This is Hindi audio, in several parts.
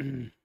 Mm-hmm.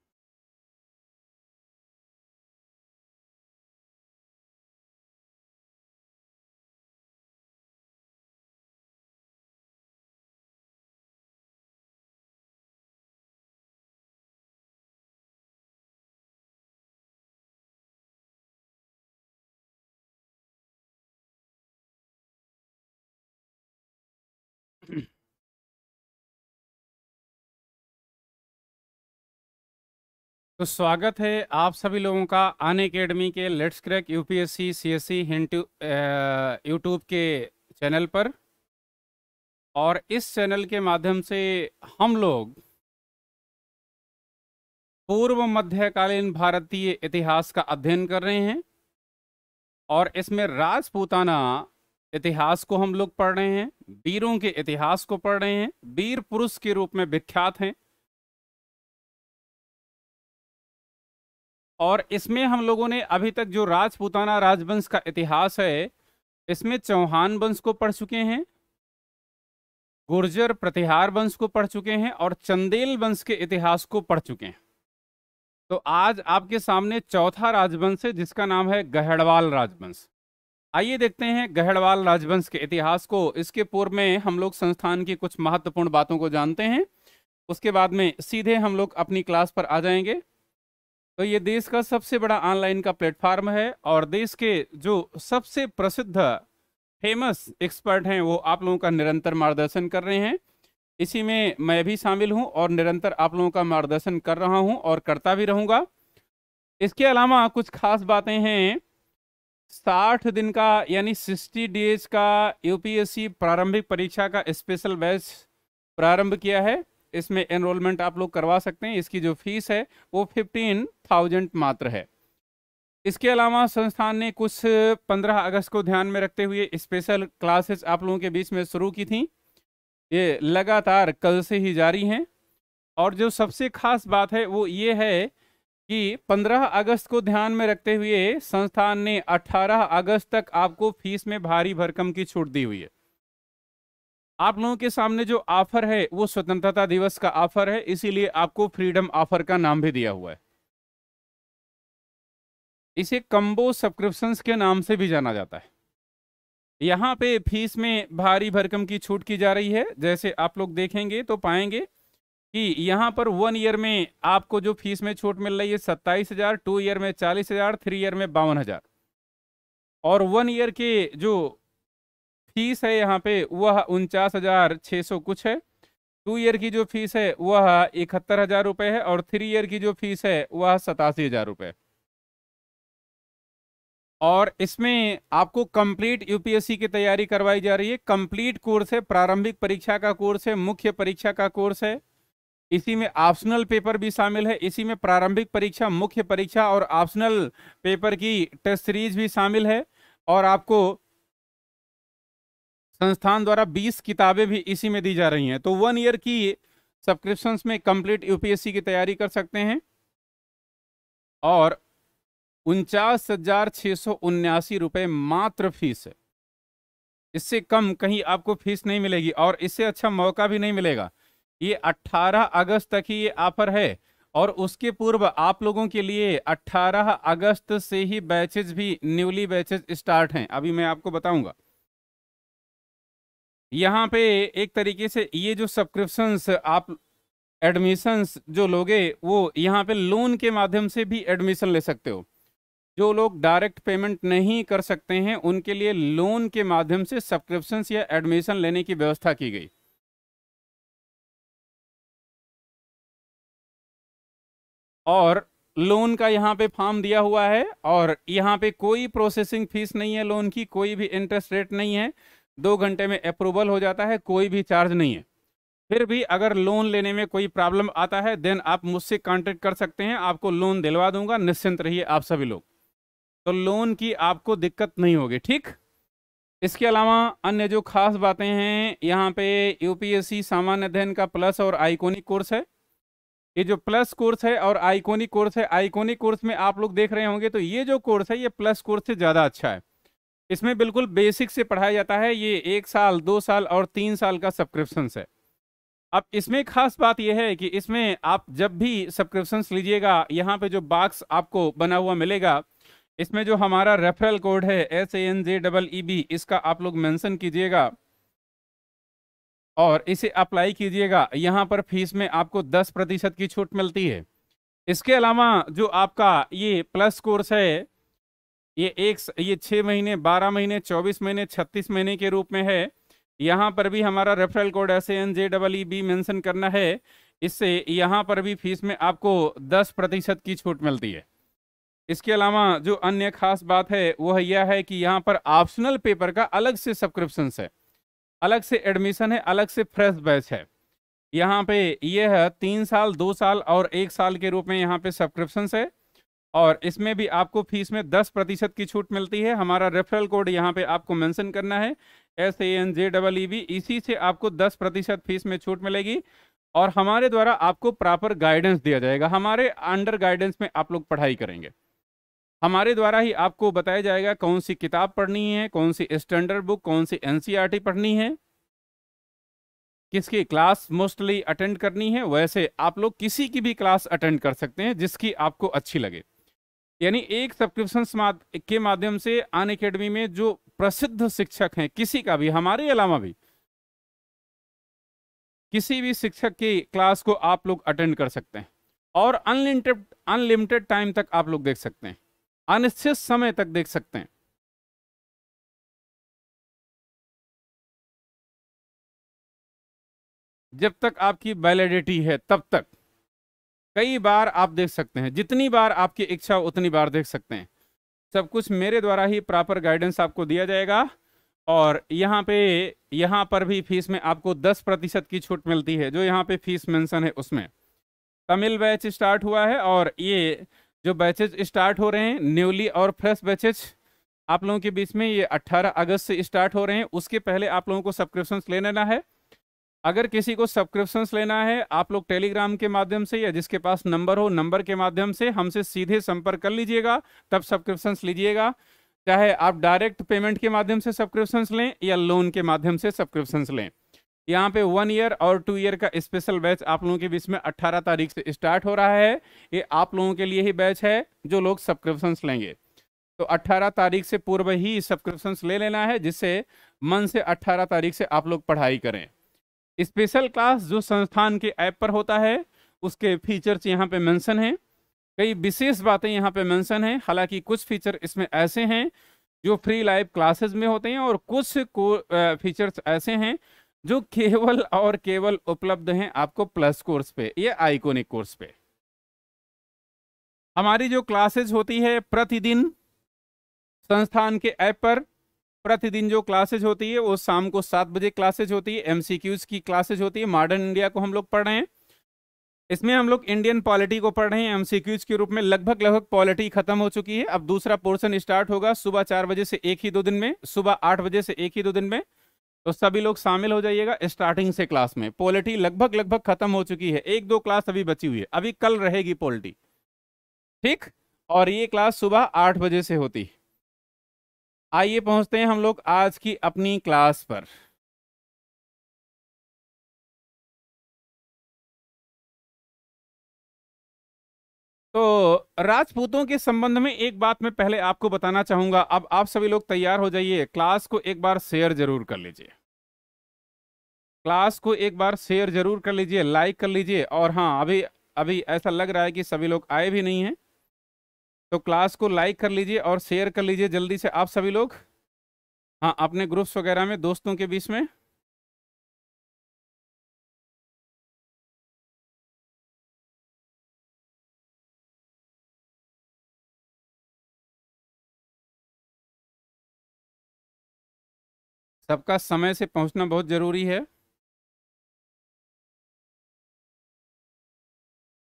तो स्वागत है आप सभी लोगों का आन अकेडमी के let's crack UPSC, CSC, hint YouTube के चैनल पर। और इस चैनल के माध्यम से हम लोग पूर्व मध्यकालीन भारतीय इतिहास का अध्ययन कर रहे हैं और इसमें राजपूताना इतिहास को हम लोग पढ़ रहे हैं, वीरों के इतिहास को पढ़ रहे हैं, वीर पुरुष के रूप में विख्यात हैं। और इसमें हम लोगों ने अभी तक जो राजपूताना राजवंश का इतिहास है, इसमें चौहान वंश को पढ़ चुके हैं, गुर्जर प्रतिहार वंश को पढ़ चुके हैं और चंदेल वंश के इतिहास को पढ़ चुके हैं। तो आज आपके सामने चौथा राजवंश है, जिसका नाम है गहड़वाल राजवंश। आइए देखते हैं गहड़वाल राजवंश के इतिहास को। इसके पूर्व में हम लोग संस्थान की कुछ महत्वपूर्ण बातों को जानते हैं। उसके बाद में सीधे हम लोग अपनी क्लास पर आ जाएँगे। तो ये देश का सबसे बड़ा ऑनलाइन का प्लेटफॉर्म है और देश के जो सबसे प्रसिद्ध फ़ेमस एक्सपर्ट हैं, वो आप लोगों का निरंतर मार्गदर्शन कर रहे हैं। इसी में मैं भी शामिल हूँ और निरंतर आप लोगों का मार्गदर्शन कर रहा हूँ और करता भी रहूँगा। इसके अलावा कुछ खास बातें हैं। साठ दिन का, यानी सिक्सटी डेज़ का यूपीएससी प्रारंभिक परीक्षा का स्पेशल बैच प्रारंभ किया है। इसमें एनरोलमेंट आप लोग करवा सकते हैं। इसकी जो फ़ीस है, वो फिफ्टीन थाउज़ेंड मात्र है। इसके अलावा संस्थान ने कुछ 15 अगस्त को ध्यान में रखते हुए स्पेशल क्लासेस आप लोगों के बीच में शुरू की थी। ये लगातार कल से ही जारी हैं। और जो सबसे खास बात है, वो ये है कि 15 अगस्त को ध्यान में रखते हुए संस्थान ने 18 अगस्त तक आपको फ़ीस में भारी भरकम की छूट दी हुई है। आप लोगों के सामने जो ऑफ़र है, वो स्वतंत्रता दिवस का ऑफ़र है, इसीलिए आपको फ्रीडम ऑफ़र का नाम भी दिया हुआ है। इसे कम्बो सब्सक्रिप्शंस के नाम से भी जाना जाता है। यहाँ पे फ़ीस में भारी भरकम की छूट की जा रही है। जैसे आप लोग देखेंगे तो पाएँगे कि यहाँ पर वन ईयर में आपको जो फ़ीस में छूट मिल रही है, सत्ताईस हज़ार टू ईयर में चालीस हज़ार थ्री ईयर में बावन हज़ार। और वन ईयर के जो फ़ीस है यहाँ पे, वह उनचास हज़ार छः सौ कुछ है। टू ईयर की जो फ़ीस है, वह इकहत्तर हज़ार रुपये है और थ्री ईयर की जो फ़ीस है, वह सतासी हज़ार रुपये और इसमें आपको कंप्लीट यूपीएससी की तैयारी करवाई जा रही है। कंप्लीट कोर्स है, प्रारंभिक परीक्षा का कोर्स है, मुख्य परीक्षा का कोर्स है। इसी में ऑप्शनल पेपर भी शामिल है। इसी में प्रारंभिक परीक्षा, मुख्य परीक्षा और ऑप्शनल पेपर की टेस्ट सीरीज़ भी शामिल है। और आपको संस्थान द्वारा 20 किताबें भी इसी में दी जा रही हैं। तो वन ईयर की सब्सक्रिप्शंस में कंप्लीट यूपीएससी की तैयारी कर सकते हैं। और उनचास हज़ार छः सौ उन्यासी रुपये मात्र फ़ीस है। इससे कम कहीं आपको फ़ीस नहीं मिलेगी और इससे अच्छा मौका भी नहीं मिलेगा। ये 18 अगस्त तक ही ये ऑफ़र है और उसके पूर्व आप लोगों के लिए 18 अगस्त से ही बैचेज भी न्यूली बैचेज स्टार्ट हैं। अभी मैं आपको बताऊँगा। यहाँ पे एक तरीके से ये जो सब्सक्रिप्शंस आप एडमिशंस जो लोगे, वो यहाँ पे लोन के माध्यम से भी एडमिशन ले सकते हो। जो लोग डायरेक्ट पेमेंट नहीं कर सकते हैं, उनके लिए लोन के माध्यम से सब्सक्रिप्शंस या एडमिशन लेने की व्यवस्था की गई। और लोन का यहाँ पे फॉर्म दिया हुआ है, और यहाँ पे कोई प्रोसेसिंग फ़ीस नहीं है लोन की, कोई भी इंटरेस्ट रेट नहीं है। दो घंटे में अप्रूवल हो जाता है, कोई भी चार्ज नहीं है। फिर भी अगर लोन लेने में कोई प्रॉब्लम आता है देन आप मुझसे कांटेक्ट कर सकते हैं, आपको लोन दिलवा दूँगा, निश्चिंत रहिए आप सभी लोग। तो लोन की आपको दिक्कत नहीं होगी, ठीक? इसके अलावा अन्य जो खास बातें हैं, यहाँ पे यूपीएससी सामान्य अध्ययन का प्लस और आइकोनिक कोर्स है। ये जो प्लस कोर्स है और आइकोनिक कोर्स है आइकोनिक कोर्स में आप लोग देख रहे होंगे तो ये जो कोर्स है, ये प्लस कोर्स से ज़्यादा अच्छा है। इसमें बिल्कुल बेसिक से पढ़ाया जाता है, ये एक साल, दो साल और तीन साल का सब्सक्रिप्शन है। अब इसमें खास बात यह है कि इसमें आप जब भी सब्सक्रिप्शंस लीजिएगा, यहाँ पे जो बॉक्स आपको बना हुआ मिलेगा, इसमें जो हमारा रेफरल कोड है S A N J double E B इसका आप लोग मेंशन कीजिएगा और इसे अप्लाई कीजिएगा। यहाँ पर फ़ीस में आपको 10 प्रतिशत की छूट मिलती है। इसके अलावा जो आपका ये प्लस कोर्स है ये एक ये छः महीने, बारह महीने, चौबीस महीने, छत्तीस महीने के रूप में है। यहाँ पर भी हमारा referral code S N J double E B mention करना है। इससे यहाँ पर भी फ़ीस में आपको दस प्रतिशत की छूट मिलती है। इसके अलावा जो अन्य खास बात है वह यह है कि यहाँ पर ऑप्शनल पेपर का अलग से सब्सक्रिप्शन है। अलग से एडमिशन है, अलग से फ्रेश बैच है। यहाँ पे यह तीन साल, दो साल और एक साल के रूप में यहाँ पे सब्सक्रिप्शन है। और इसमें भी आपको फ़ीस में दस प्रतिशत की छूट मिलती है। हमारा रेफरल कोड यहाँ पे आपको मेंशन करना है। S A N J double E B इसी से आपको दस प्रतिशत फ़ीस में छूट मिलेगी और हमारे द्वारा आपको प्रॉपर गाइडेंस दिया जाएगा। हमारे अंडर गाइडेंस में आप लोग पढ़ाई करेंगे। हमारे द्वारा ही आपको बताया जाएगा कौन सी किताब पढ़नी है, कौन सी स्टैंडर्ड बुक कौन सी एनसीईआरटी पढ़नी है। किसकी क्लास मोस्टली अटेंड करनी है, वैसे आप लोग किसी की भी क्लास अटेंड कर सकते हैं, जिसकी आपको अच्छी लगे। यानी एक सब्सक्रिप्शन के माध्यम से अन अकेडमी में जो प्रसिद्ध शिक्षक हैं, किसी का भी, हमारे अलावा भी, किसी भी शिक्षक की क्लास को आप लोग अटेंड कर सकते हैं। और अनलिमिटेड अनलिमिटेड टाइम तक आप लोग देख सकते हैं। अनिश्चित समय तक देख सकते हैं। जब तक आपकी वैलिडिटी है, तब तक। कई बार आप देख सकते हैं, जितनी बार आपकी इच्छा उतनी बार देख सकते हैं। सब कुछ मेरे द्वारा ही प्रॉपर गाइडेंस आपको दिया जाएगा और यहाँ पे, यहाँ पर भी फ़ीस में आपको 10 प्रतिशत की छूट मिलती है, जो यहाँ पे फ़ीस मेंशन है उसमें। तमिल बैच स्टार्ट हुआ है और ये जो बैचेज स्टार्ट हो रहे हैं, न्यूली और फ्रेश बैचेज आप लोगों के बीच में ये 18 अगस्त से स्टार्ट हो रहे हैं, उसके पहले आप लोगों को सब्सक्रिप्शन ले लेना है। अगर किसी को सब्सक्रिप्शन लेना है, आप लोग टेलीग्राम के माध्यम से या जिसके पास नंबर हो नंबर के माध्यम से हमसे सीधे संपर्क कर लीजिएगा, तब सब्सक्रिप्शन लीजिएगा। चाहे आप डायरेक्ट पेमेंट के माध्यम से सब्सक्रिप्शन लें या लोन के माध्यम से सब्सक्रिप्शन लें। यहाँ पे वन ईयर और टू ईयर का स्पेशल बैच आप लोगों के बीच में 18 तारीख से स्टार्ट हो रहा है। ये आप लोगों के लिए ही बैच है, जो लोग सब्सक्रिप्शन लेंगे। तो 18 तारीख से पूर्व ही सब्सक्रिप्शन ले लेना है, जिससे मन से 18 तारीख से आप लोग पढ़ाई करें। स्पेशल क्लास जो संस्थान के ऐप पर होता है, उसके फीचर्स यहाँ पे मेंशन हैं। कई विशेष बातें यहाँ पे मेंशन हैं, हालाँकि कुछ फीचर इसमें ऐसे हैं जो फ्री लाइव क्लासेस में होते हैं और कुछ को फीचर्स ऐसे हैं जो केवल और केवल उपलब्ध हैं आपको प्लस कोर्स पे, या आइकोनिक कोर्स पे। हमारी जो क्लासेज होती है प्रतिदिन संस्थान के ऐप पर प्रतिदिन जो क्लासेज होती है, वो शाम को सात बजे क्लासेज होती है एमसीक्यूज की क्लासेज होती है, मॉडर्न इंडिया को हम लोग पढ़ रहे हैं। इसमें हम लोग इंडियन पॉलिटी को पढ़ रहे हैं एमसीक्यूज के रूप में लगभग लगभग पॉलिटी खत्म हो चुकी है। अब दूसरा पोर्शन स्टार्ट होगा सुबह चार बजे से एक ही दो दिन में, सुबह आठ बजे से एक ही दो दिन में। तो सभी लोग शामिल हो जाइएगा स्टार्टिंग से क्लास में। पॉलिटी लगभग लगभग खत्म हो चुकी है। एक दो क्लास अभी बची हुई है। अभी कल रहेगी पॉलिटी। ठीक? और ये क्लास सुबह आठ बजे से होती आइए पहुँचते हैं हम लोग आज की अपनी क्लास पर। तो राजपूतों के संबंध में एक बात मैं पहले आपको बताना चाहूँगा। अब आप सभी लोग तैयार हो जाइए। क्लास को एक बार शेयर ज़रूर कर लीजिए। क्लास को एक बार शेयर ज़रूर कर लीजिए, लाइक कर लीजिए। और हाँ अभी अभी ऐसा लग रहा है कि सभी लोग आए भी नहीं हैं। तो क्लास को लाइक कर लीजिए और शेयर कर लीजिए जल्दी से आप सभी लोग। हाँ अपने ग्रुप्स वगैरह में, दोस्तों के बीच में। सबका समय से पहुँचना बहुत ज़रूरी है।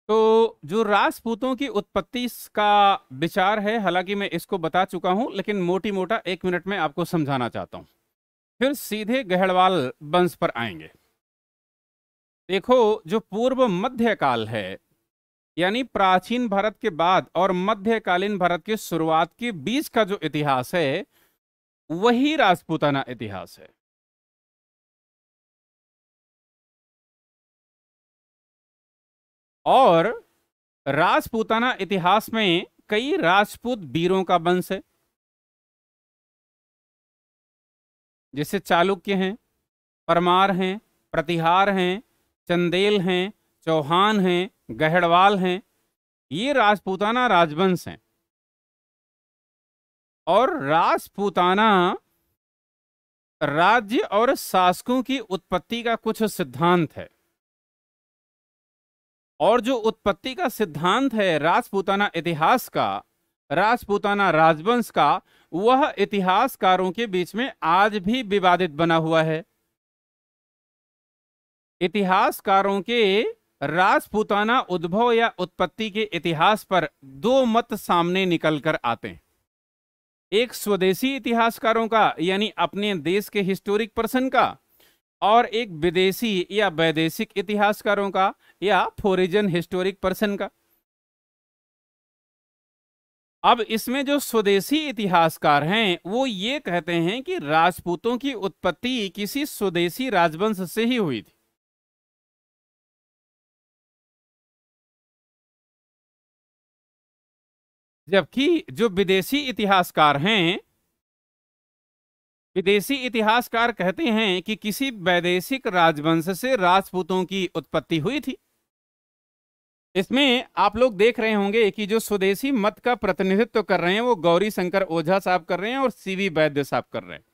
तो जो राजपूतों की उत्पत्ति का विचार है, हालाँकि मैं इसको बता चुका हूँ, लेकिन मोटी मोटा एक मिनट में आपको समझाना चाहता हूँ। फिर सीधे गहड़वाल वंश पर आएँगे। देखो, जो पूर्व मध्यकाल है, यानी प्राचीन भारत के बाद और मध्यकालीन भारत के शुरुआत के बीच का जो इतिहास है, वही राजपूताना इतिहास है। और राजपूताना इतिहास में कई राजपूत वीरों का वंश है जैसे चालुक्य हैं, परमार हैं, प्रतिहार हैं, चंदेल हैं, चौहान हैं, गहड़वाल हैं, ये राजपूताना राजवंश हैं। और राजपूताना राज्य और शासकों की उत्पत्ति का कुछ सिद्धांत है। और जो उत्पत्ति का सिद्धांत है राजपूताना इतिहास का, राजपूताना राजवंश का, वह इतिहासकारों के बीच में आज भी विवादित बना हुआ है। इतिहासकारों के राजपूताना उद्भव या उत्पत्ति के इतिहास पर दो मत सामने निकल कर आते हैं। एक स्वदेशी इतिहासकारों का, यानी अपने देश के हिस्टोरिक पर्सन का और एक विदेशी या वैदेशिक इतिहासकारों का या फोरिजन हिस्टोरिक पर्सन का। अब इसमें जो स्वदेशी इतिहासकार हैं, वो ये कहते हैं कि राजपूतों की उत्पत्ति किसी स्वदेशी राजवंश से ही हुई थी। जबकि जो विदेशी इतिहासकार हैं विदेशी इतिहासकार कहते हैं कि किसी वैदेशिक राजवंश से राजपूतों की उत्पत्ति हुई थी। इसमें आप लोग देख रहे होंगे कि जो स्वदेशी मत का प्रतिनिधित्व कर रहे हैं, वो गौरी शंकर ओझा साहब कर रहे हैं और सीवी वैद्य साहब कर रहे हैं।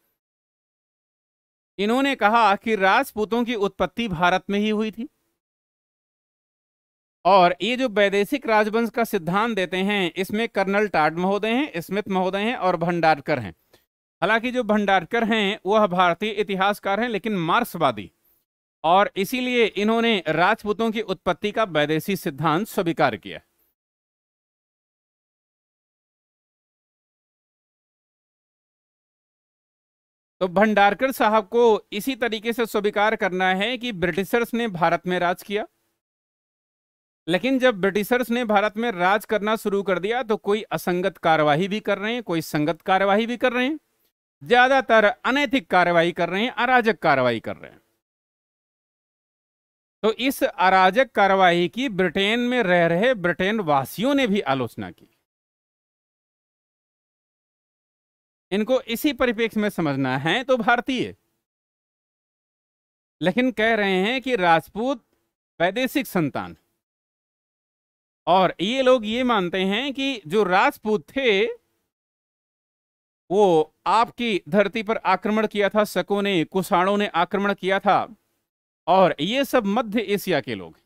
इन्होंने कहा कि राजपूतों की उत्पत्ति भारत में ही हुई थी। और ये जो वैदेशिक राजवंश का सिद्धांत देते हैं, इसमें कर्नल टाड महोदय हैं, स्मिथ महोदय हैं और भंडारकर हैं। हालाँकि जो भंडारकर हैं, वह भारतीय इतिहासकार हैं, लेकिन मार्क्सवादी। और इसीलिए इन्होंने राजपूतों की उत्पत्ति का वैदेशी सिद्धांत स्वीकार किया। तो भंडारकर साहब को इसी तरीके से स्वीकार करना है कि ब्रिटिशर्स ने भारत में राज किया। लेकिन जब ब्रिटिशर्स ने भारत में राज करना शुरू कर दिया तो कोई असंगत कार्यवाही भी कर रहे हैं, कोई संगत कार्यवाही भी कर रहे हैं। ज़्यादातर अनैतिक कार्रवाई कर रहे हैं, अराजक कार्रवाई कर रहे हैं। तो इस अराजक कार्रवाई की ब्रिटेन में रह रहे ब्रिटेन वासियों ने भी आलोचना की। इनको इसी परिप्रेक्ष्य में समझना है तो भारतीय। लेकिन कह रहे हैं कि राजपूत वैदेशिक संतान। और ये लोग ये मानते हैं कि जो राजपूत थे वो आपकी धरती पर आक्रमण किया था, शकों ने, कुषाणों ने आक्रमण किया था। और ये सब मध्य एशिया के लोग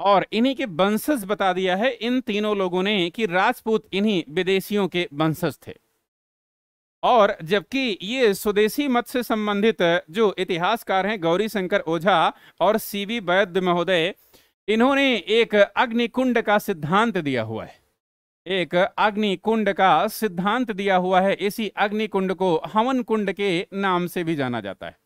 और इन्हीं के वंशज बता दिया है, इन तीनों लोगों ने कि राजपूत इन्हीं विदेशियों के वंशज थे। और जबकि ये स्वदेशी मत से संबंधित जो इतिहासकार हैं गौरी शंकर ओझा और सीवी वैद्य महोदय, इन्होंने एक अग्निकुंड का सिद्धांत दिया हुआ है। एक अग्निकुंड का सिद्धांत दिया हुआ है। इसी अग्नि कुंड को हवन कुंड के नाम से भी जाना जाता है।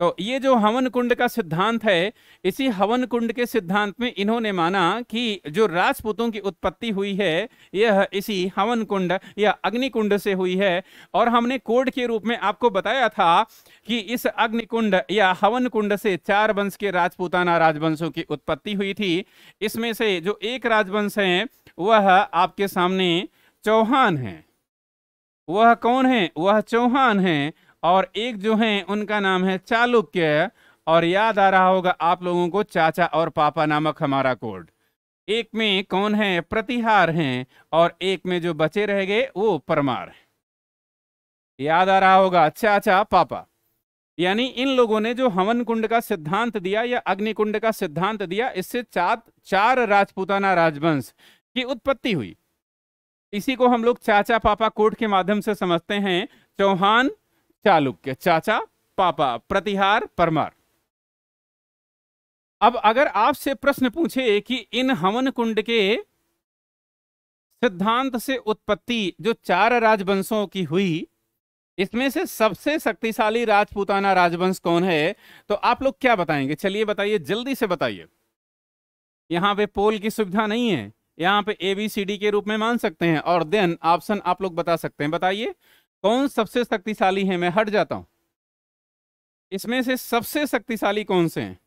तो ये जो हवन कुंड का सिद्धांत है, इसी हवन कुंड के सिद्धांत में इन्होंने माना कि जो राजपूतों की उत्पत्ति हुई है, यह इसी हवन कुंड या अग्निकुंड से हुई है। और हमने कोड के रूप में आपको बताया था कि इस अग्नि कुंड या हवन कुंड से चार वंश के राजपूताना राजवंशों की उत्पत्ति हुई थी। इसमें से जो एक राजवंश है वह आपके सामने चौहान है। वह कौन है? वह चौहान है और एक जो है, उनका नाम है चालुक्य। और याद आ रहा होगा आप लोगों को, चाचा और पापा नामक हमारा कोड। एक में कौन है? प्रतिहार हैं और एक में जो बचे रह गए, वो परमार है। याद आ रहा होगा, चाचा, पापा। यानी इन लोगों ने जो हवन कुंड का सिद्धांत दिया या अग्निकुंड का सिद्धांत दिया, इससे चार चार राजपूताना राजवंश की उत्पत्ति हुई। इसी को हम लोग चाचा पापा कोड के माध्यम से समझते हैं, चौहान चालुक्य, चाचा पापा, प्रतिहार परमार। अब अगर आपसे प्रश्न पूछे कि इन हवन कुंड के सिद्धांत से उत्पत्ति जो चार राजवंशों की हुई, इसमें से सबसे शक्तिशाली राजपूताना राजवंश कौन है तो आप लोग क्या बताएँगे? चलिए बताइए, जल्दी से बताइए। यहाँ पे पोल की सुविधा नहीं है। यहाँ पे ए बी सी डी के रूप में मान सकते हैं। और देन ऑप्शन आप लोग बता सकते हैं। बताइए, कौन सबसे शक्तिशाली है? मैं हट जाता हूँ। इसमें से सबसे शक्तिशाली कौन से हैं?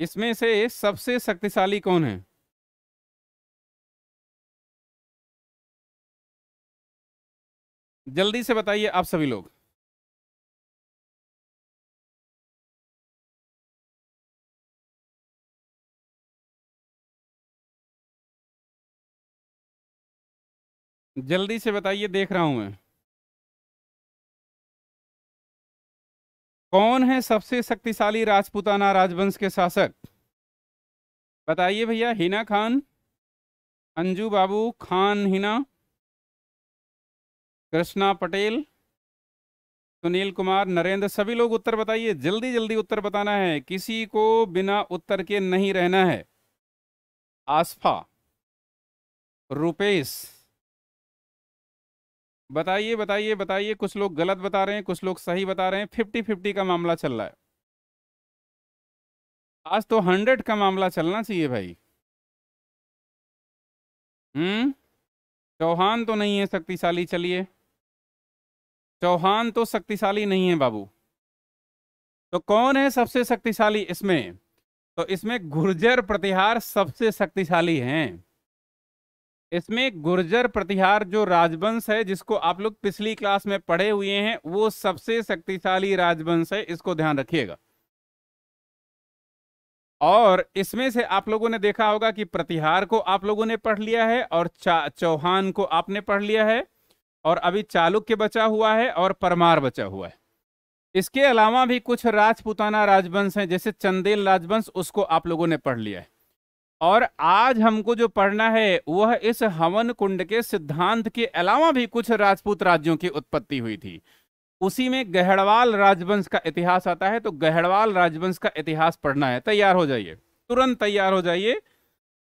इसमें से सबसे शक्तिशाली कौन है? जल्दी से बताइए आप सभी लोग। जल्दी से बताइए, देख रहा हूँ मैं। कौन है सबसे शक्तिशाली राजपूताना राजवंश के शासक? बताइए भैया, हिना खान, अंजू बाबू खान हिना, कृष्णा पटेल, सुनील कुमार, नरेंद्र, सभी लोग उत्तर बताइए। जल्दी जल्दी उत्तर बताना है। किसी को बिना उत्तर के नहीं रहना है। आसफा, रुपेश बताइए बताइए बताइए, कुछ लोग गलत बता रहे हैं, कुछ लोग सही बता रहे हैं फिफ्टी फिफ्टी का मामला चल रहा है। आज तो हंड्रेड का मामला चलना चाहिए भाई। हम्म? चौहान तो नहीं है शक्तिशाली, चलिए। चौहान तो शक्तिशाली नहीं है बाबू। तो कौन है सबसे शक्तिशाली इसमें? तो इसमें गुर्जर प्रतिहार सबसे शक्तिशाली हैं। इसमें गुर्जर प्रतिहार जो राजवंश है, जिसको आप लोग पिछली क्लास में पढ़े हुए हैं, वो सबसे शक्तिशाली राजवंश है, इसको ध्यान रखिएगा। और इसमें से आप लोगों ने देखा होगा कि प्रतिहार को आप लोगों ने पढ़ लिया है, और चौहान को आपने पढ़ लिया है, और अभी चालुक्य बचा हुआ है, और परमार बचा हुआ है। इसके अलावा भी कुछ राजपुताना राजवंश हैं, जैसे चंदेल राजवंश, उसको आप लोगों ने पढ़ लिया है। और आज हमको जो पढ़ना है, वह इस हवन कुंड के सिद्धांत के अलावा भी कुछ राजपूत राज्यों की उत्पत्ति हुई थी। उसी में गहड़वाल राजवंश का इतिहास आता है तो गहड़वाल राजवंश का इतिहास पढ़ना है। तैयार हो जाइए। तुरंत तैयार हो जाइए।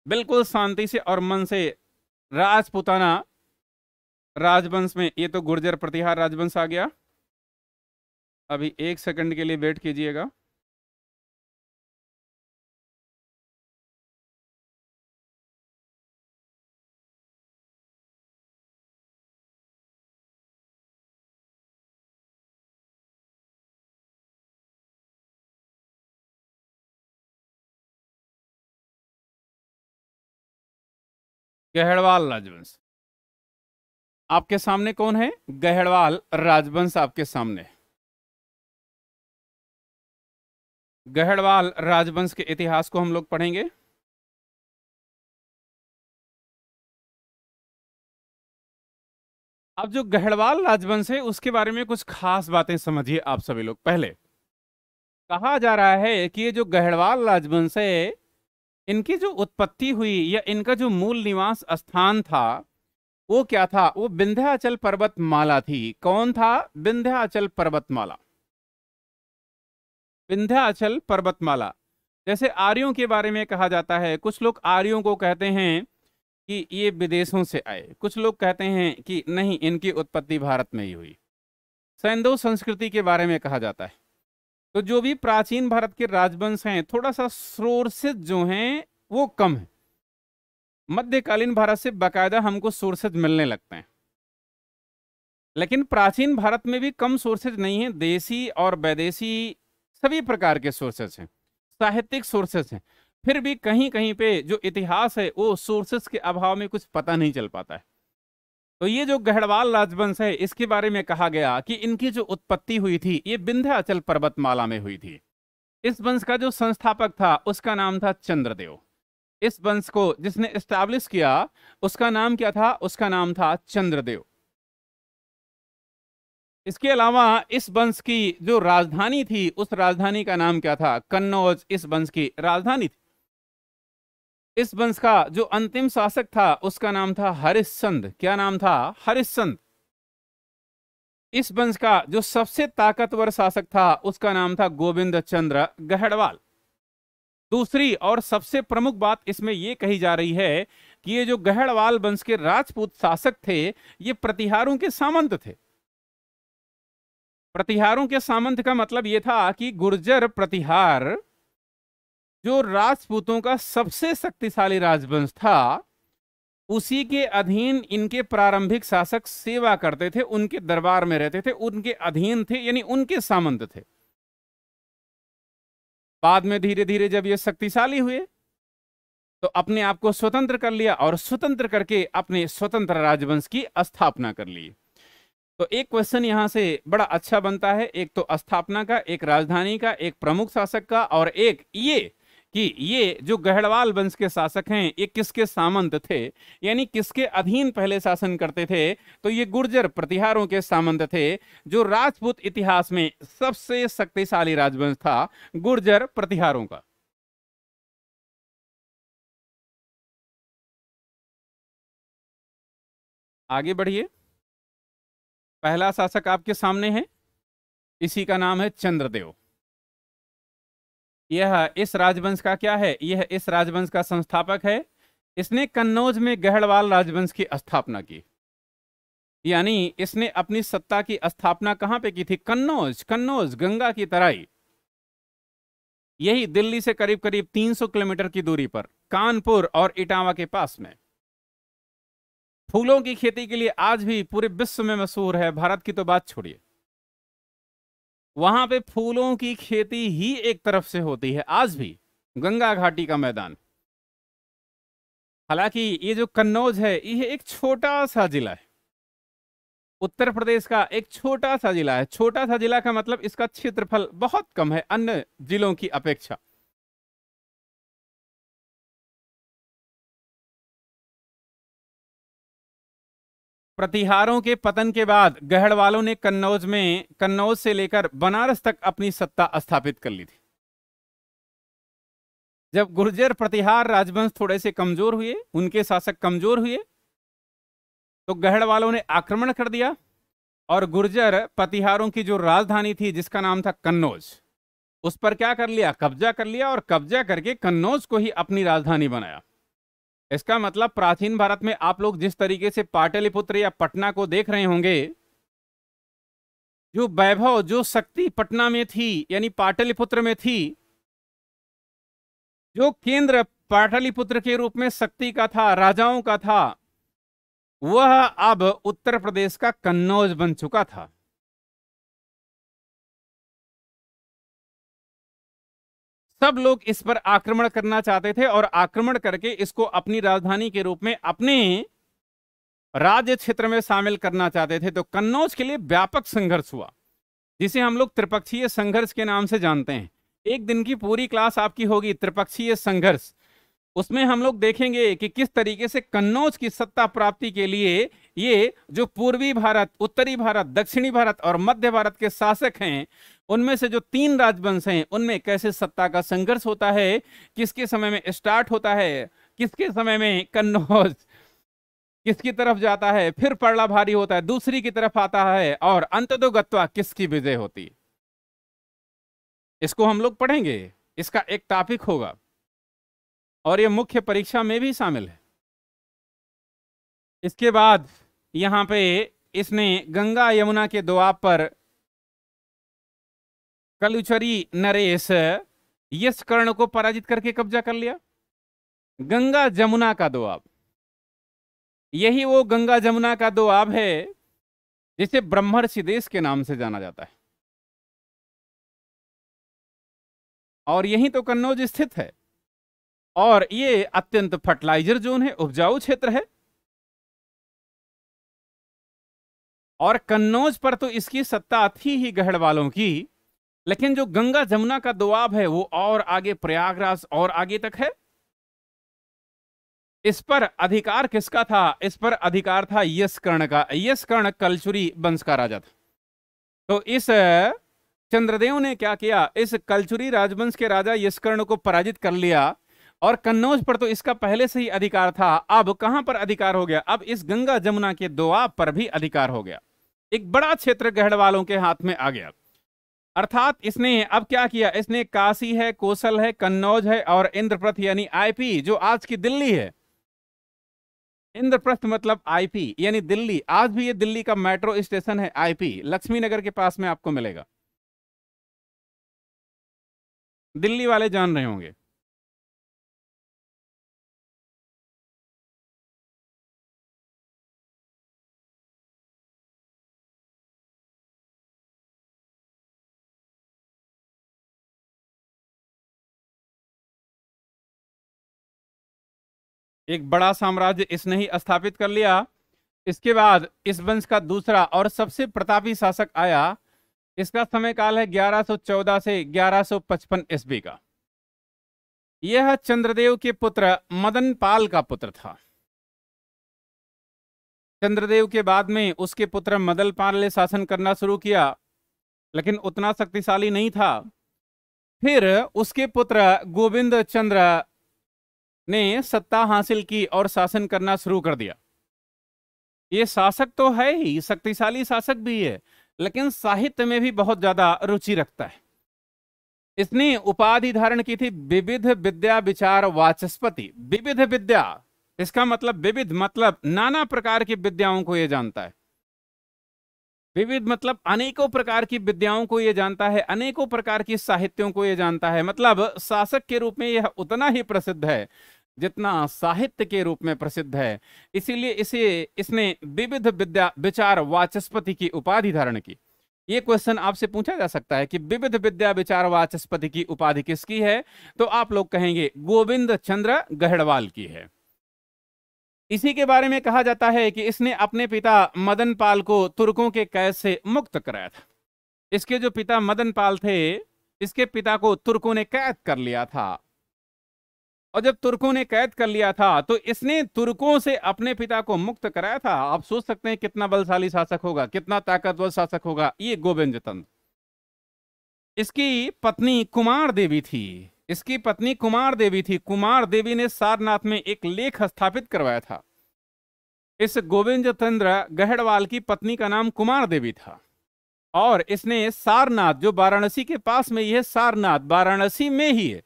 बिल्कुल शांति से और मन से राजपुताना राजवंश में, ये तो गुर्जर प्रतिहार राजवंश आ गया। अभी एक सेकंड के लिए वेट कीजिएगा। गहड़वाल राजवंश। आपके सामने कौन है? गहड़वाल राजवंश आपके सामने। गहड़वाल राजवंश के इतिहास को हम लोग पढ़ेंगे। अब जो गहड़वाल राजवंश है, उसके बारे में कुछ खास बातें समझिए आप सभी लोग। पहले, कहा जा रहा है कि ये जो गहड़वाल राजवंश है इनकी जो उत्पत्ति हुई या इनका जो मूल निवास स्थान था, वो क्या था? वो विंध्याचल पर्वतमाला थी। कौन था? विंध्याचल पर्वतमाला। विंध्याचल पर्वतमाला। जैसे आर्यों के बारे में कहा जाता है, कुछ लोग आर्यों को कहते हैं कि ये विदेशों से आए। कुछ लोग कहते हैं कि नहीं, इनकी उत्पत्ति भारत में ही हुई। सैंदो संस्कृति के बारे में कहा जाता है। तो जो भी प्राचीन भारत के राजवंश हैं थोड़ा सा सोर्सेज जो हैं, वो कम है। मध्यकालीन भारत से बाकायदा हमको सोर्सेज मिलने लगते हैं। लेकिन प्राचीन भारत में भी कम सोर्सेज नहीं है, देसी और वैदेशी, सभी प्रकार के सोर्सेज हैं, साहित्यिक सोर्सेज हैं। फिर भी कहीं कहीं पे जो इतिहास है, वो सोर्सेज के अभाव में कुछ पता नहीं चल पाता है। तो ये जो गहड़वाल राजवंश है, इसके बारे में कहा गया कि इनकी जो उत्पत्ति हुई थी, ये विंध्याचल पर्वतमाला में हुई थी। इस वंश का जो संस्थापक था, उसका नाम था चंद्रदेव। इस वंश को जिसने स्टैब्लिश किया, उसका नाम क्या था? उसका नाम था चंद्रदेव। इसके अलावा इस वंश की जो राजधानी थी, उस राजधानी का नाम क्या था? कन्नौज इस वंश की राजधानी थी। इस वंश का जो अंतिम शासक था, उसका नाम था हरिश्चंद। क्या नाम था? हरिश्चंद। इस वंश का जो सबसे ताकतवर शासक था, उसका नाम था गोविंद चंद्र गहड़वाल। दूसरी और सबसे प्रमुख बात इसमें यह कही जा रही है कि ये जो गहड़वाल वंश के राजपूत शासक थे, ये प्रतिहारों के सामंत थे। प्रतिहारों के सामंत का मतलब यह था कि गुर्जर प्रतिहार जो राजपूतों का सबसे शक्तिशाली राजवंश था, उसी के अधीन इनके प्रारंभिक शासक सेवा करते थे, उनके दरबार में रहते थे, उनके अधीन थे, यानी उनके सामंत थे। बाद में धीरे धीरे जब ये शक्तिशाली हुए तो अपने आप को स्वतंत्र कर लिया और स्वतंत्र करके अपने स्वतंत्र राजवंश की स्थापना कर ली। तो एक क्वेश्चन यहाँ से बड़ा अच्छा बनता है, एक तो स्थापना का, एक राजधानी का, एक प्रमुख शासक का, और एक ये कि ये जो गहड़वाल वंश के शासक हैं, ये किसके सामंत थे? यानी किसके अधीन पहले शासन करते थे? तो ये गुर्जर प्रतिहारों के सामंत थे, जो राजपूत इतिहास में सबसे शक्तिशाली राजवंश था, गुर्जर प्रतिहारों का। आगे बढ़िए। पहला शासक आपके सामने है? इसी का नाम है चंद्रदेव। यह इस राजवंश का क्या है? यह इस राजवंश का संस्थापक है। इसने कन्नौज में गहड़वाल राजवंश की स्थापना की। यानी इसने अपनी सत्ता की स्थापना कहाँ पे की थी? कन्नौज कन्नौज, गंगा की तराई। यही दिल्ली से करीब करीब 300 किलोमीटर की दूरी पर, कानपुर और इटावा के पास में। फूलों की खेती के लिए आज भी पूरे विश्व में मशहूर है। भारत की तो बात छोड़िए। वहाँ पे फूलों की खेती ही एक तरफ़ से होती है। आज भी गंगा घाटी का मैदान। हालाँकि ये जो कन्नौज है यह एक छोटा सा जिला है। उत्तर प्रदेश का एक छोटा सा जिला है। छोटा सा जिला का मतलब इसका क्षेत्रफल बहुत कम है, अन्य जिलों की अपेक्षा। प्रतिहारों के पतन के बाद गहड़वालों ने कन्नौज में, कन्नौज से लेकर बनारस तक अपनी सत्ता स्थापित कर ली थी। जब गुर्जर प्रतिहार राजवंश थोड़े से कमज़ोर हुए, उनके शासक कमज़ोर हुए तो गहड़वालों ने आक्रमण कर दिया और गुर्जर प्रतिहारों की जो राजधानी थी, जिसका नाम था कन्नौज, उस पर क्या कर लिया? कब्जा कर लिया और कब्जा करके कन्नौज को ही अपनी राजधानी बनाया। इसका मतलब प्राचीन भारत में आप लोग जिस तरीके से पाटलिपुत्र या पटना को देख रहे होंगे, जो वैभव, जो शक्ति पटना में थी, यानी पाटलिपुत्र में थी, जो केंद्र पाटलिपुत्र के रूप में शक्ति का था, राजाओं का था, वह अब उत्तर प्रदेश का कन्नौज बन चुका था। सब लोग इस पर आक्रमण करना चाहते थे और आक्रमण करके इसको अपनी राजधानी के रूप में अपने राज्य क्षेत्र में शामिल करना चाहते थे। तो कन्नौज के लिए व्यापक संघर्ष हुआ, जिसे हम लोग त्रिपक्षीय संघर्ष के नाम से जानते हैं। एक दिन की पूरी क्लास आपकी होगी त्रिपक्षीय संघर्ष। उसमें हम लोग देखेंगे कि किस तरीके से कन्नौज की सत्ता प्राप्ति के लिए ये जो पूर्वी भारत, उत्तरी भारत, दक्षिणी भारत और मध्य भारत के शासक हैं उनमें से जो तीन राजवंश हैं, उनमें कैसे सत्ता का संघर्ष होता है, किसके समय में स्टार्ट होता है, किसके समय में कन्नौज, किसकी तरफ़ जाता है, फिर पड़ला भारी होता है, दूसरी की तरफ़ आता है, और अंततोगत्वा किसकी विजय होती। इसको हम लोग पढ़ेंगे। इसका एक टॉपिक होगा। और ये मुख्य परीक्षा में भी शामिल है। इसके बाद यहाँ पे इसने गंगा यमुना के दुआब पर कलुचरी नरेश यश कर्ण को पराजित करके कब्जा कर लिया। गंगा जमुना का दुआब यही वो गंगा जमुना का दुआब है, जिसे ब्रह्मर्षि देश के नाम से जाना जाता है। और यही तो कन्नौज स्थित है। और ये अत्यंत फर्टिलाइज़र जोन है, उपजाऊ क्षेत्र है। और कन्नौज पर तो इसकी सत्ता थी ही गहड़ गढ़वालों की। लेकिन जो गंगा जमुना का दुआब है, वो और आगे प्रयागराज और आगे तक है? इस पर अधिकार किसका था? इस पर अधिकार था यश कर्ण का। यश कर्ण कलचुरी वंश का राजा था। तो इस चंद्रदेव ने क्या किया? इस कलचुरी राजवंश के राजा यशकर्ण को पराजित कर लिया, और कन्नौज पर तो इसका पहले से ही अधिकार था। अब कहाँ पर अधिकार हो गया? अब इस गंगा जमुना के दोआब पर भी अधिकार हो गया। एक बड़ा क्षेत्र गहड़वालों के हाथ में आ गया। अर्थात इसने अब क्या किया? इसने काशी है कोसल है, कन्नौज है और इंद्रप्रथ यानी आईपी, जो आज की दिल्ली है। इंद्रप्रस्थ मतलब आईपी, यानी दिल्ली। आज भी ये दिल्ली का मेट्रो स्टेशन है, आईपी। लक्ष्मी नगर के पास में आपको मिलेगा। दिल्ली वाले जान रहे होंगे। एक बड़ा साम्राज्य इसने ही स्थापित कर लिया। इसके बाद इस वंश का दूसरा और सबसे प्रतापी शासक आया। इसका समय काल है 1114 से 1155 ईस्वी का। यह चंद्रदेव के पुत्र मदन पाल का पुत्र था। चंद्रदेव के बाद में उसके पुत्र मदन पाल ने शासन करना शुरू किया, लेकिन उतना शक्तिशाली नहीं था। फिर उसके पुत्र गोविंद चंद्र ने सत्ता हासिल की और शासन करना शुरू कर दिया। ये शासक तो है ही, शक्तिशाली शासक भी है, लेकिन साहित्य में भी बहुत ज़्यादा रुचि रखता है। इसने उपाधि धारण की थी विविध विद्या विचार वाचस्पति। विविध विद्या, इसका मतलब विविध मतलब नाना प्रकार की विद्याओं को यह जानता है। विविध मतलब अनेकों प्रकार की विद्याओं को यह जानता है, अनेकों प्रकार की साहित्यों को यह जानता है। मतलब शासक के रूप में यह उतना ही प्रसिद्ध है जितना साहित्य के रूप में प्रसिद्ध है। इसीलिए इसे, इसने विविध विद्या, विचार वाचस्पति की उपाधि धारण की। ये क्वेश्चन आपसे पूछा जा सकता है कि विविध विद्या, विचार, वाचस्पति की उपाधि किसकी है? तो आप लोग कहेंगे, गोविंद चंद्र गहड़वाल की है। इसी के बारे में कहा जाता है कि इसने अपने पिता मदन पाल को तुर्कों के कैद से मुक्त कराया था। इसके जो पिता मदन पाल थे, इसके पिता को तुर्कों ने कैद कर लिया था। और जब तुर्कों ने कैद कर लिया था तो इसने तुर्कों से अपने पिता को मुक्त कराया था। आप सोच सकते हैं कितना बलशाली शासक होगा, कितना ताकतवर शासक होगा, ये गोविंद तंत्र इसकी पत्नी कुमार देवी थी। इसकी पत्नी कुमार देवी थी। कुमार देवी ने सारनाथ में एक लेख स्थापित करवाया था। इस गोविंद चंद्र गहड़वाल की पत्नी का नाम कुमार देवी था। और इसने सारनाथ, जो वाराणसी के पास में यह सारनाथ वाराणसी में ही है।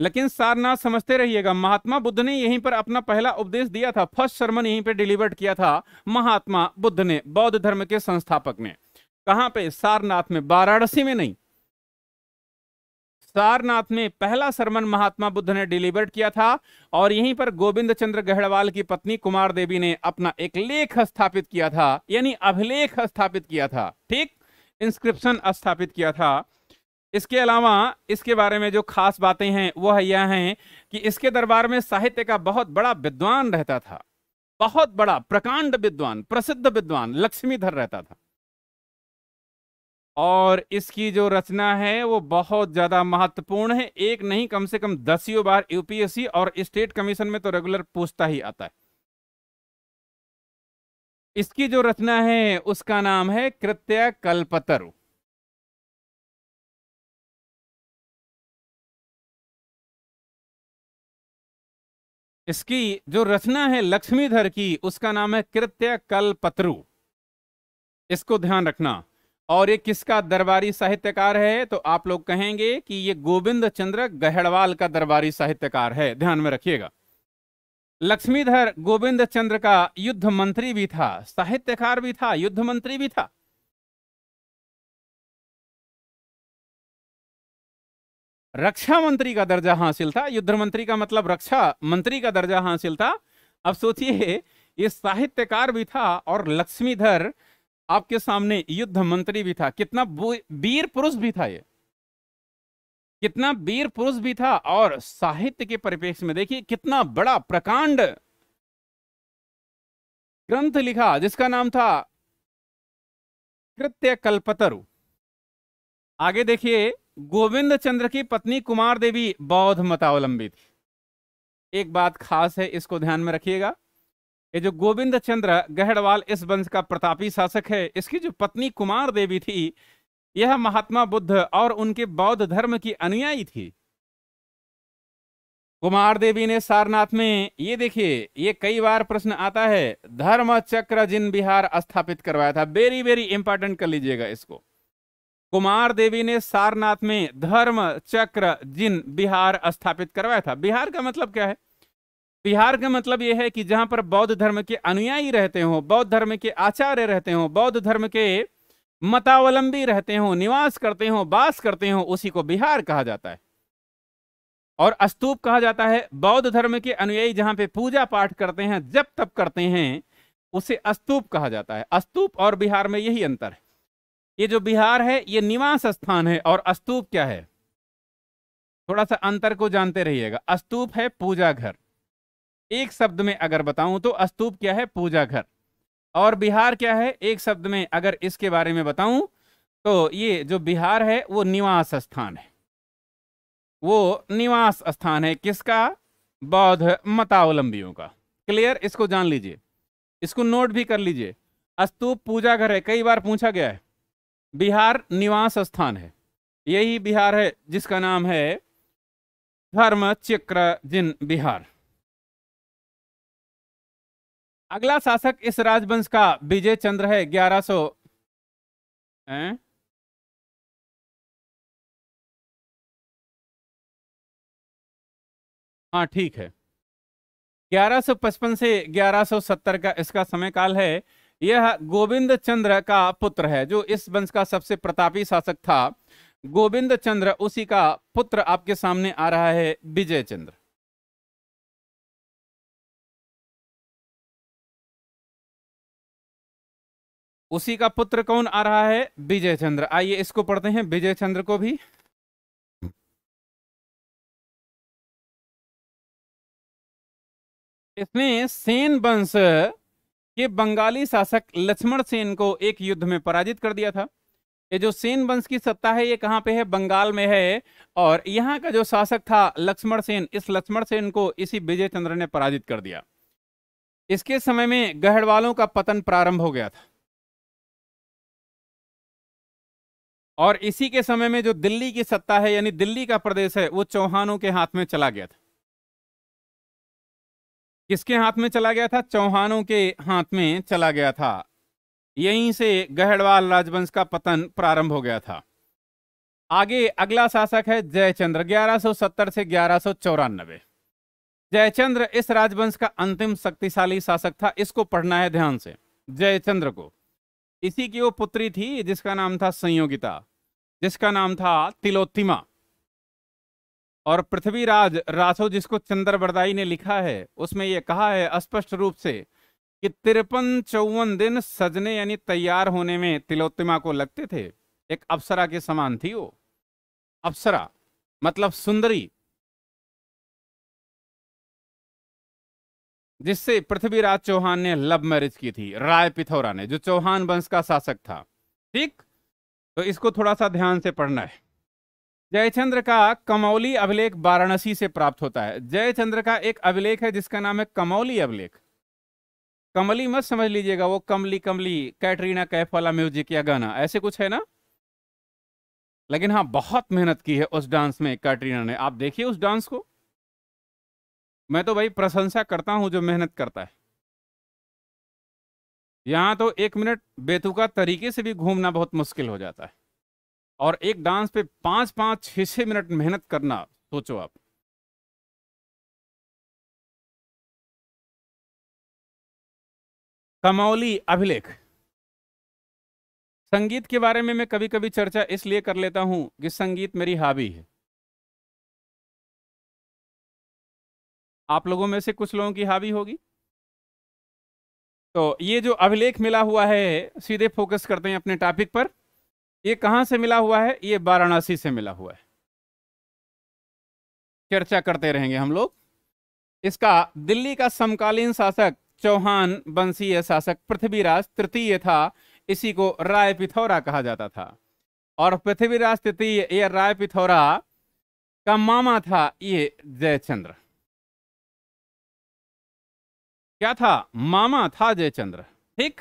लेकिन सारनाथ समझते रहिएगा, महात्मा बुद्ध ने यहीं पर अपना पहला उपदेश दिया था। फ़र्स्ट सरमन यहीं पर डिलीवर्ड किया था महात्मा बुद्ध ने, बौद्ध धर्म के संस्थापक ने। कहाँ पे? सारनाथ में, वाराणसी में नहीं। सारनाथ में पहला सरमन महात्मा बुद्ध ने डिलीवर्ड किया था और यहीं पर गोविंद चंद्र गहड़वाल की पत्नी कुमार देवी ने अपना एक लेख स्थापित किया था, यानी अभिलेख स्थापित किया था। ठीक? इंस्क्रिप्शन स्थापित किया था। इसके अलावा इसके बारे में जो खास बातें हैं वह यह हैं कि इसके दरबार में साहित्य का बहुत बड़ा विद्वान रहता था। बहुत बड़ा, प्रकांड विद्वान, प्रसिद्ध विद्वान लक्ष्मीधर रहता था। और इसकी जो रचना है, वो बहुत ज़्यादा महत्वपूर्ण है। एक नहीं, कम से कम दसियों बार यूपीएससी और स्टेट कमीशन में तो रेगुलर पूछता ही आता है। इसकी जो रचना है, उसका नाम है कृत्य कल्पतरु। इसकी जो रचना है लक्ष्मीधर की, उसका नाम है कृत्य कल्पतरु इसको ध्यान रखना। और ये किसका दरबारी साहित्यकार है? तो आप लोग कहेंगे कि ये गोविंद चंद्र गहड़वाल का दरबारी साहित्यकार है। ध्यान में रखिएगा। लक्ष्मीधर गोविंद चंद्र का युद्ध मंत्री भी था, साहित्यकार भी था, युद्ध मंत्री भी था। रक्षा मंत्री का दर्जा हासिल था। युद्ध मंत्री का मतलब रक्षा मंत्री का दर्जा हासिल था। अब सोचिए, ये साहित्यकार भी था और लक्ष्मीधर आपके सामने युद्ध मंत्री भी था। कितना वीर पुरुष भी था ये। कितना वीर पुरुष भी था और साहित्य के परिप्रेक्ष्य में देखिए, कितना बड़ा प्रकांड ग्रंथ लिखा, जिसका नाम था कृत्य कल्पतरु। आगे देखिए गोविंद चंद्र की पत्नी कुमार देवी बौद्ध मतावलंबी थी एक बात खास है, इसको ध्यान में रखिएगा। ये जो गोविंद चंद्र गहड़वाल इस वंश का प्रतापी शासक है, इसकी जो पत्नी कुमार देवी थी, यह महात्मा बुद्ध और उनके बौद्ध धर्म की अनुयायी थी। कुमार देवी ने सारनाथ में, ये देखिए, ये कई बार प्रश्न आता है धर्म चक्र जिन बिहार स्थापित करवाया था वेरी वेरी इंपॉर्टेंट कर लीजिएगा इसको। कुमार देवी ने सारनाथ में धर्म चक्र जिन बिहार स्थापित करवाया था। बिहार का मतलब क्या है? बिहार का मतलब यह है कि जहाँ पर बौद्ध धर्म के अनुयायी रहते हो, बौद्ध धर्म के आचार्य रहते हो, बौद्ध धर्म के मतावलंबी रहते हो, निवास करते हो बास करते हो, उसी को बिहार कहा जाता है। और स्तूप कहा जाता है, बौद्ध धर्म के अनुयायी जहाँ पे पूजा पाठ करते हैं जब तब करते हैं, उसे स्तूप कहा जाता है। स्तूप और बिहार में यही अंतर है। ये जो बिहार है, ये निवास स्थान है और स्तूप क्या है? थोड़ा सा अंतर को जानते रहिएगा। स्तूप है पूजा घर। एक शब्द में अगर बताऊँ तो स्तूप क्या है? पूजा घर। और बिहार क्या है? एक शब्द में अगर इसके बारे में बताऊँ तो ये जो बिहार है, वो निवास स्थान है। वो निवास स्थान है किसका? बौद्ध मतावलंबियों का। क्लियर? इसको जान लीजिए। इसको नोट भी कर लीजिए। स्तूप पूजा घर है। कई बार पूछा गया है। बिहार निवास स्थान है। यही बिहार है, जिसका नाम है धर्म चक्र जिन बिहार। अगला शासक इस राजवंश का विजय चंद्र है, ग्यारह सौ हाँ? ठीक है। 1155 से 1170 का इसका समय काल है। यह गोविंद चंद्र का पुत्र है, जो इस वंश का सबसे प्रतापी शासक था। गोविंद चंद्र उसी का पुत्र आपके सामने आ रहा है विजय चंद्र उसी का पुत्र कौन आ रहा है? विजय चंद्र आइए इसको पढ़ते हैं विजय चंद्र को भी। इसने सेन वंश के बंगाली शासक लक्ष्मण सेन को एक युद्ध में पराजित कर दिया था। ये जो सेन वंश की सत्ता है, ये कहाँ पे है? बंगाल में है और यहाँ का जो शासक था लक्ष्मण सेन, इस लक्ष्मण सेन को इसी विजय चंद्र ने पराजित कर दिया। इसके समय में गहड़वालों का पतन प्रारंभ हो गया था। और इसी के समय में जो दिल्ली की सत्ता है, यानी दिल्ली का प्रदेश है, वो चौहानों के हाथ में चला गया था। किसके हाथ में चला गया था? चौहानों के हाथ में चला गया था। यहीं से गहड़वाल राजवंश का पतन प्रारंभ हो गया था। आगे अगला शासक है जयचंद्र 1170 से ग्यारह जयचंद्र इस राजवंश का अंतिम शक्तिशाली शासक था, इसको पढ़ना है ध्यान से। जयचंद्र को। इसी की वो पुत्री थी, जिसका नाम था संयोगिता, जिसका नाम था तिलोत्तिमा। और पृथ्वीराज रासो, जिसको चंद्र बरदाई ने लिखा है, उसमें यह कहा है स्पष्ट रूप से कि तिरपन चौवन दिन सजने यानी तैयार होने में तिलोत्तिमा को लगते थे। एक अप्सरा के समान थी वो। अप्सरा मतलब सुंदरी। जिससे पृथ्वीराज चौहान ने लव मैरिज की थी, राय पिथौरा ने, जो चौहान वंश का शासक था। ठीक? तो इसको थोड़ा सा ध्यान से पढ़ना है। जयचंद्र का कमौली अभिलेख वाराणसी से प्राप्त होता है। जयचंद्र का एक अभिलेख है जिसका नाम है कमौली अभिलेख। कमली मत समझ लीजिएगा, वो कमली कमली, कैटरीना कैफ वाला म्यूज़िक या गाना, ऐसे कुछ है ना? लेकिन हाँ बहुत मेहनत की है उस डांस में कैटरीना ने। आप देखिए उस डांस को। मैं तो भाई प्रशंसा करता हूँ जो मेहनत करता है। यहाँ तो एक मिनट बेतुका तरीके से भी घूमना बहुत मुश्किल हो जाता है। और एक डांस पे पाँच पाँच छह छह मिनट मेहनत करना, सोचो आप। कमौली अभिलेख। संगीत के बारे में मैं कभी कभी चर्चा इसलिए कर लेता हूँ कि संगीत मेरी हावी है। आप लोगों में से कुछ लोगों की हावी होगी? तो ये जो अभिलेख मिला हुआ है, सीधे फोकस करते हैं अपने टॉपिक पर। ये कहाँ से मिला हुआ है? ये वाराणसी से मिला हुआ है। चर्चा करते रहेंगे हम लोग। इसका दिल्ली का समकालीन शासक चौहान वंशीय शासक पृथ्वीराज तृतीय था, इसी को राय पिथौरा कहा जाता था। और पृथ्वीराज तृतीय, ये राय पिथौरा का मामा था, ये जयचंद्र। क्या था? मामा था जयचंद्र। ठीक?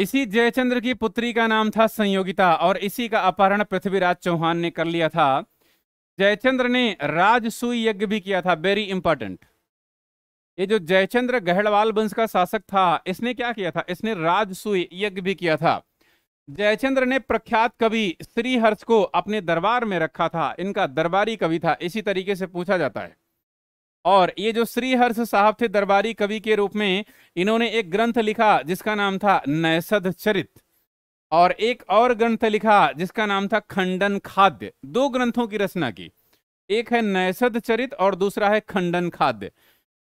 इसी जयचंद्र की पुत्री का नाम था संयोगिता, और इसी का अपहरण पृथ्वीराज चौहान ने कर लिया था। जयचंद्र ने राजसूय यज्ञ भी किया था वेरी इंपॉर्टेंट ये जो जयचंद्र गहड़वाल वंश का शासक था, इसने क्या किया था? इसने राजसूय यज्ञ भी किया था। जयचंद्र ने प्रख्यात कवि श्रीहर्ष को अपने दरबार में रखा था, इनका दरबारी कवि था, इसी तरीके से पूछा जाता है। और ये जो श्रीहर्ष साहब थे दरबारी कवि के रूप में, इन्होंने एक ग्रंथ लिखा जिसका नाम था नैसद चरित। और एक और ग्रंथ लिखा जिसका नाम था खंडन खाद्य। दो ग्रंथों की रचना की। एक है नैसद चरित और दूसरा है खंडन खाद्य।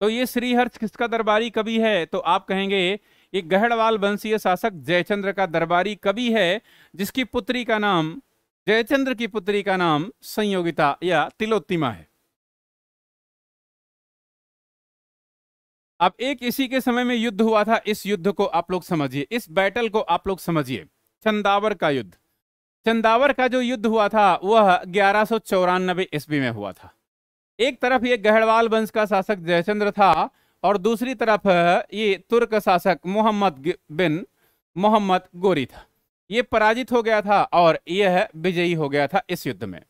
तो ये श्रीहर्ष किसका दरबारी कवि है? तो आप कहेंगे, ये गहड़वाल वंशीय शासक जयचंद्र का दरबारी कवि है, जिसकी पुत्री का नाम, जयचंद्र की पुत्री का नाम संयोगिता या तिलोत्तिमा है। अब एक इसी के समय में युद्ध हुआ था। इस युद्ध को आप लोग समझिए। इस बैटल को आप लोग समझिए। चंदावर का युद्ध। चंदावर का जो युद्ध हुआ था, वह ग्यारह सौ ईस्वी में हुआ था। एक तरफ़ ये गहड़वाल वंश का शासक जयचंद्र था और दूसरी तरफ़ ये तुर्क शासक मोहम्मद बिन मोहम्मद गोरी था। ये पराजित हो गया था और यह विजयी हो गया था इस युद्ध में।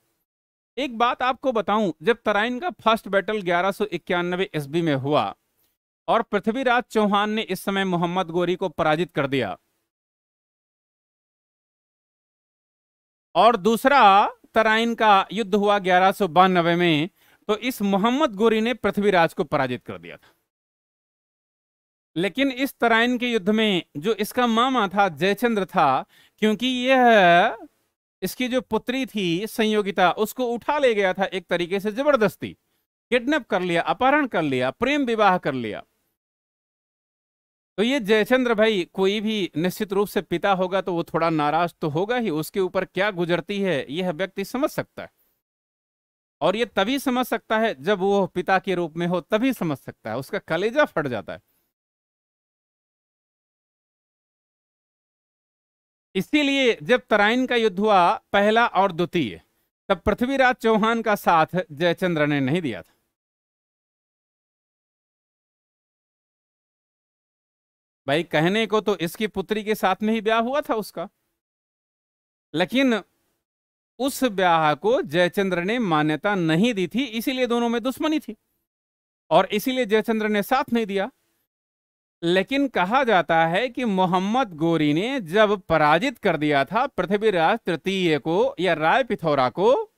एक बात आपको बताऊँ, जब तराइन का फ़र्स्ट बैटल ग्यारह सौ ईस्वी में हुआ और पृथ्वीराज चौहान ने इस समय मोहम्मद गोरी को पराजित कर दिया। और दूसरा तराइन का युद्ध हुआ ग्यारह में तो इस मोहम्मद गोरी ने पृथ्वीराज को पराजित कर दिया था। लेकिन इस तराइन के युद्ध में जो इसका मामा था, जयचंद्र था, क्योंकि यह इसकी जो पुत्री थी, संयोगिता, उसको उठा ले गया था एक तरीके से ज़बरदस्ती। किडनैप कर लिया, अपहरण कर लिया, प्रेम विवाह कर लिया। तो ये जयचंद्र भाई कोई भी निश्चित रूप से पिता होगा तो वो थोड़ा नाराज़ तो होगा ही, उसके ऊपर क्या गुजरती है, यह व्यक्ति समझ सकता है। और ये तभी समझ सकता है जब वो पिता के रूप में हो, तभी समझ सकता है, उसका कलेजा फट जाता है। इसीलिए जब तराइन का युद्ध हुआ, पहला और द्वितीय, तब पृथ्वीराज चौहान का साथ जयचंद्र ने नहीं दिया था। भाई, कहने को तो इसकी पुत्री के साथ में ही ब्याह हुआ था उसका। लेकिन उस ब्याह को जयचंद्र ने मान्यता नहीं दी थी, इसीलिए दोनों में दुश्मनी थी। और इसीलिए जयचंद्र ने साथ नहीं दिया। लेकिन कहा जाता है कि मोहम्मद गोरी ने जब पराजित कर दिया था पृथ्वीराज तृतीय को या राय पिथौरा को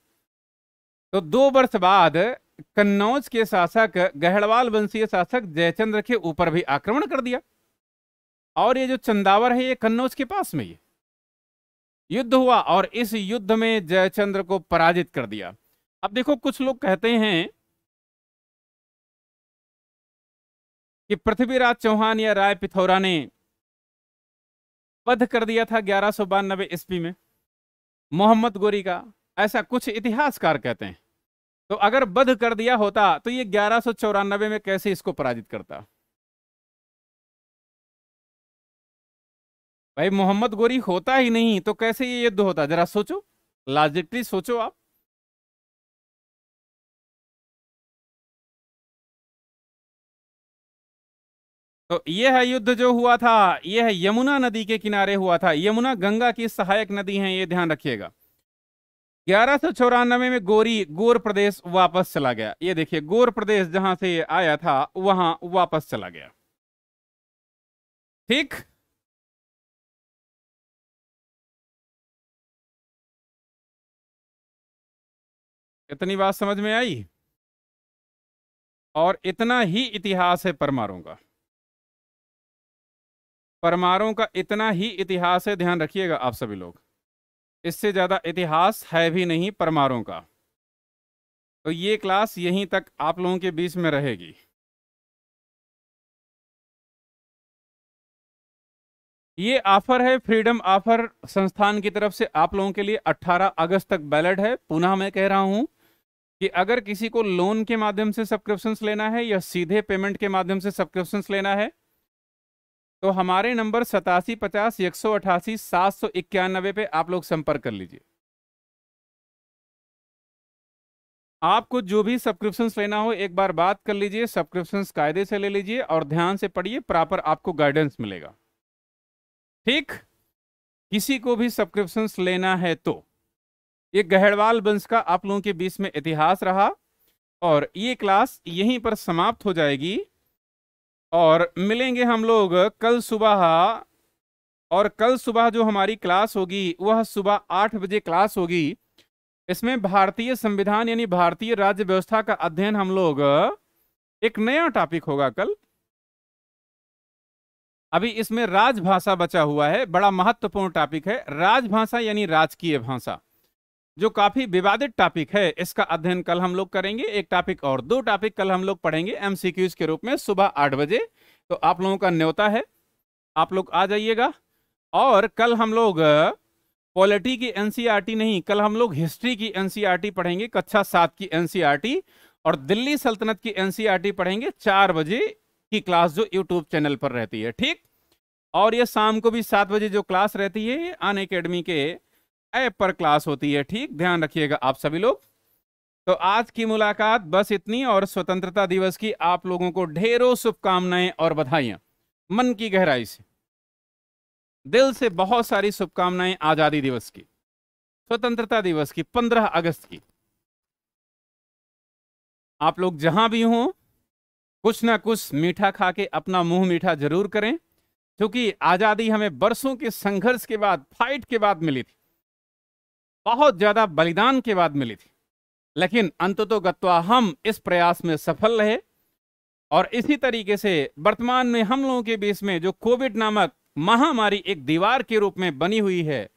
तो दो वर्ष बाद कन्नौज के शासक, गहड़वाल वंशीय शासक जयचंद्र के ऊपर भी आक्रमण कर दिया। और ये जो चंदावर है, ये कन्नौज के पास में ये युद्ध हुआ और इस युद्ध में जयचंद्र को पराजित कर दिया। अब देखो, कुछ लोग कहते हैं कि पृथ्वीराज चौहान या राय पिथौरा ने वध कर दिया था ग्यारह सौ बानबे ईस्वी में, मोहम्मद गोरी का। ऐसा कुछ इतिहासकार कहते हैं। तो अगर वध कर दिया होता तो ये ग्यारह में कैसे इसको पराजित करता? भाई मोहम्मद गोरी होता ही नहीं तो कैसे ये युद्ध होता? जरा सोचो। लॉजिकली सोचो आप। तो यह युद्ध जो हुआ था यह यमुना नदी के किनारे हुआ था। यमुना गंगा की सहायक नदी है, ये ध्यान रखिएगा। ग्यारह सौ चौरानबे में गोरी गोर प्रदेश वापस चला गया। ये देखिए, गोर प्रदेश जहाँ से आया था, वहाँ वापस चला गया। ठीक? इतनी बात समझ में आई? और इतना ही इतिहास है परमारों का। परमारों का इतना ही इतिहास है, ध्यान रखिएगा आप सभी लोग। इससे ज़्यादा इतिहास है भी नहीं परमारों का। तो ये क्लास यहीं तक आप लोगों के बीच में रहेगी। ये ऑफ़र है, फ्रीडम ऑफ़र संस्थान की तरफ़ से आप लोगों के लिए 18 अगस्त तक बैलेट है। पुनः मैं कह रहा हूँ कि अगर किसी को लोन के माध्यम से सब्सक्रिप्शन लेना है या सीधे पेमेंट के माध्यम से सब्सक्रिप्शन लेना है तो हमारे नंबर सतासी पचास, एक सौ अठासी, सात सौ इक्यानबे पे आप लोग संपर्क कर लीजिए। आपको जो भी सब्सक्रिप्शन लेना हो, एक बार बात कर लीजिए सब्सक्रिप्शन कायदे से ले लीजिए और ध्यान से पढ़िए प्रॉपर आपको गाइडेंस मिलेगा। ठीक? किसी को भी सब्सक्रिप्शन लेना है तो। ये गहड़वाल वंश का आप लोगों के बीच में इतिहास रहा और ये क्लास यहीं पर समाप्त हो जाएगी और मिलेंगे हम लोग कल सुबह और कल सुबह जो हमारी क्लास होगी, वह सुबह आठ बजे क्लास होगी। इसमें भारतीय संविधान यानी भारतीय राज्य व्यवस्था का अध्ययन हम लोग, एक नया टॉपिक होगा कल। अभी इसमें राजभाषा बचा हुआ है, बड़ा महत्वपूर्ण टॉपिक है, राजभाषा यानी राजकीय भाषा। जो काफ़ी विवादित टॉपिक है, इसका अध्ययन कल हम लोग करेंगे। एक टॉपिक और, दो टॉपिक कल हम लोग पढ़ेंगे एमसीक्यूज के रूप में सुबह आठ बजे। तो आप लोगों का न्योता है, आप लोग आ जाइएगा। और कल हम लोग, पॉलिटी की एनसीईआरटी नहीं, कल हम लोग हिस्ट्री की एनसीईआरटी पढ़ेंगे, कक्षा सात की एनसीईआरटी और दिल्ली सल्तनत की एनसीईआरटी पढ़ेंगे चार बजे की क्लास जो यूट्यूब चैनल पर रहती है, ठीक? और ये शाम को भी सात बजे जो क्लास रहती है अन अकेडमी के ऐप पर क्लास होती है, ठीक? ध्यान रखिएगा आप सभी लोग। तो आज की मुलाकात बस इतनी और स्वतंत्रता दिवस की। आप लोगों को ढेरों शुभकामनाएँ और बधाइयाँ। मन की गहराई से। दिल से बहुत सारी शुभकामनाएँ आज़ादी दिवस की। स्वतंत्रता दिवस की, पंद्रह अगस्त की। आप लोग जहाँ भी हों, कुछ ना कुछ मीठा खा के अपना मुँह मीठा ज़रूर करें, क्योंकि आज़ादी हमें बरसों के संघर्ष के बाद, फाइट के बाद मिली थी। बहुत ज़्यादा बलिदान के बाद मिली थी। लेकिन अंततोगत्वा हम इस प्रयास में सफल रहे और इसी तरीके से वर्तमान में हम लोगों के बीच में जो कोविड नामक महामारी एक दीवार के रूप में बनी हुई है,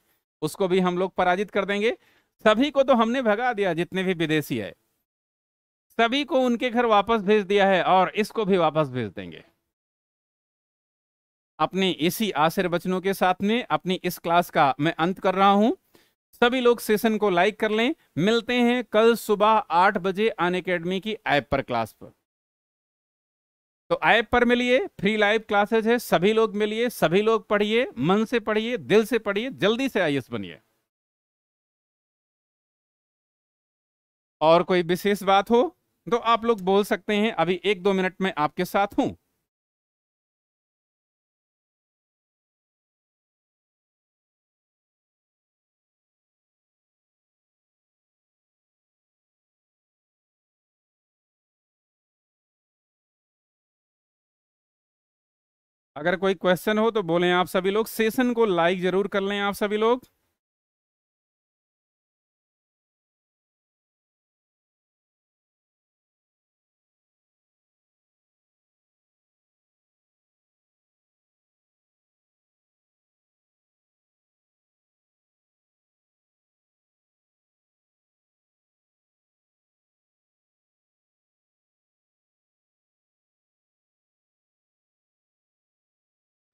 उसको भी हम लोग पराजित कर देंगे। सभी को तो हमने भगा दिया, जितने भी विदेशी है। सभी को उनके घर वापस भेज दिया है और इसको भी वापस भेज देंगे। अपने इसी आशीर्वचनों के साथ में, अपनी इस क्लास का मैं अंत कर रहा हूँ। सभी लोग सेशन को लाइक कर लें। मिलते हैं कल सुबह आठ बजे अन अकेडमी की ऐप पर क्लास पर। तो ऐप पर मिलिए फ्री लाइव क्लासेज है, सभी लोग मिलिए, सभी लोग पढ़िए, मन से पढ़िए, दिल से पढ़िए, जल्दी से आई बनिए। और कोई विशेष बात हो तो आप लोग बोल सकते हैं, अभी एक दो मिनट में आपके साथ हूँ। अगर कोई क्वेश्चन हो तो बोलें आप सभी लोग। सेशन को लाइक ज़रूर कर लें आप सभी लोग।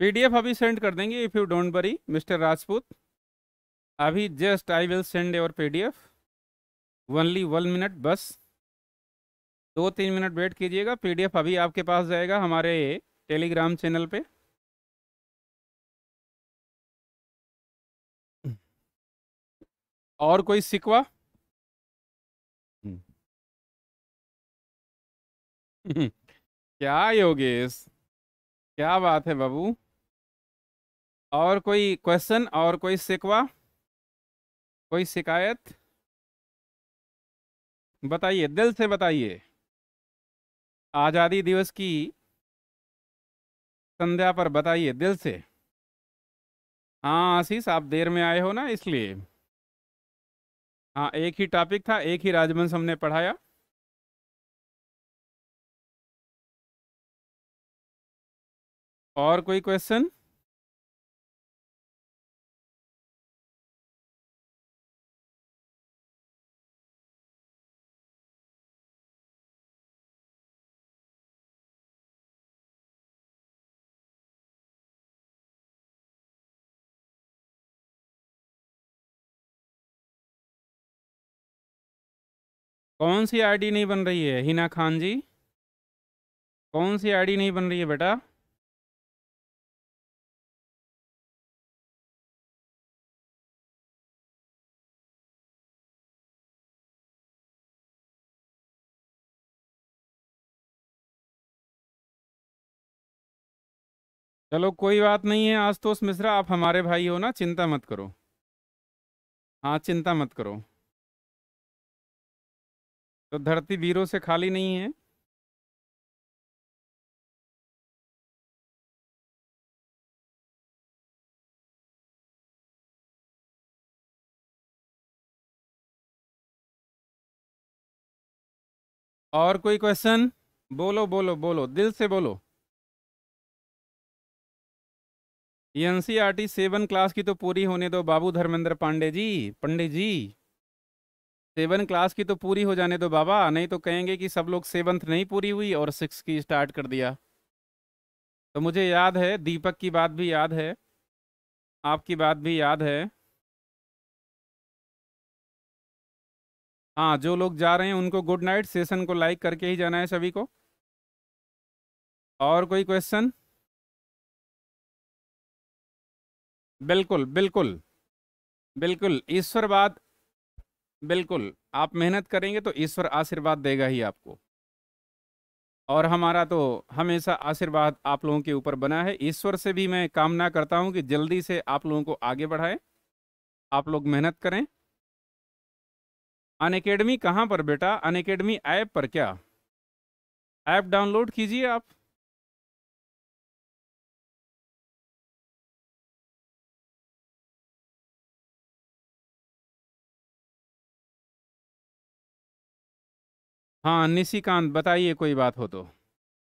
पीडीएफ अभी सेंड कर देंगे if you don't worry mister Rajput अभी just I will send your PDF only one minute बस। दो तीन मिनट वेट कीजिएगा पीडीएफ अभी आपके पास जाएगा हमारे टेलीग्राम चैनल पे। और कोई सिकवा? क्या योगेश? क्या बात है बाबू? और कोई क्वेश्चन और कोई शिकवा कोई शिकायत? बताइए, दिल से बताइए। आज़ादी दिवस की संध्या पर बताइए, दिल से। हाँ आशीष, आप देर में आए हो ना, इसलिए। हाँ एक ही टॉपिक था, एक ही राजवंश हमने पढ़ाया। और कोई क्वेश्चन कौन सी आईडी नहीं बन रही है? हिना खान जी। कौन सी आईडी नहीं बन रही है बेटा? चलो कोई बात नहीं है आशुतोष मिश्रा, आप हमारे भाई हो ना, चिंता मत करो। हाँ चिंता मत करो। तो धरती वीरों से खाली नहीं है। और कोई क्वेश्चन बोलो बोलो बोलो, दिल से बोलो। एनसीआरटी सेवन क्लास की तो पूरी होने दो बाबू धर्मेंद्र पांडे जी, पंडित जी। सेवन क्लास की तो पूरी हो जाने दो बाबा, नहीं तो कहेंगे कि सब लोग सेवन्थ नहीं पूरी हुई और सिक्स की स्टार्ट कर दिया। तो मुझे याद है, दीपक की बात भी याद है आपकी बात भी याद है। हाँ जो लोग जा रहे हैं उनको गुड नाइट, सेशन को लाइक करके ही जाना है सभी को। और कोई क्वेश्चन बिल्कुल बिल्कुल बिल्कुल ईश्वरवाद बिल्कुल, आप मेहनत करेंगे तो ईश्वर आशीर्वाद देगा ही आपको। और हमारा तो हमेशा आशीर्वाद आप लोगों के ऊपर बना है। ईश्वर से भी मैं कामना करता हूँ कि जल्दी से आप लोगों को आगे बढ़ाए। आप लोग मेहनत करें। अन अकेडमी कहाँ पर बेटा? अन अकेडमी ऐप पर क्या? ऐप डाउनलोड कीजिए आप। हाँ निशिकांत, बताइए कोई बात हो तो।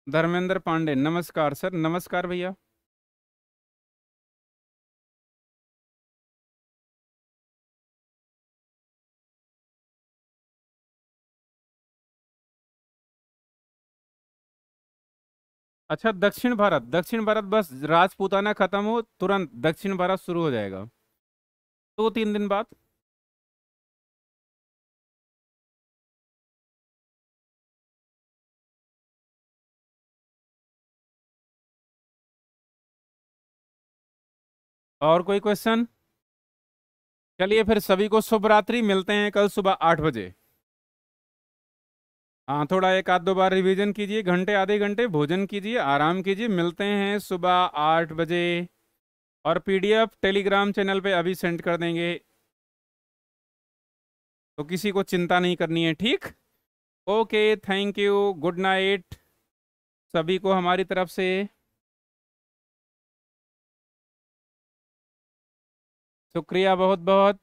धर्मेंद्र पांडे, नमस्कार सर, नमस्कार भैया। अच्छा दक्षिण भारत दक्षिण भारत बस राजपूताना खत्म हो, तुरंत दक्षिण भारत शुरू हो जाएगा। दो तो तीन दिन बाद? और कोई क्वेश्चन चलिए फिर सभी को शुभ रात्रि, मिलते हैं कल सुबह आठ बजे। हाँ थोड़ा एक आध दो बार रिवीजन कीजिए, घंटे, आधे घंटे, भोजन कीजिए, आराम कीजिए, मिलते हैं सुबह आठ बजे। और पीडीएफ टेलीग्राम चैनल पे अभी सेंड कर देंगे। तो किसी को चिंता नहीं करनी है, ठीक? Okay thank you good night सभी को हमारी तरफ़ से। शुक्रिया बहुत बहुत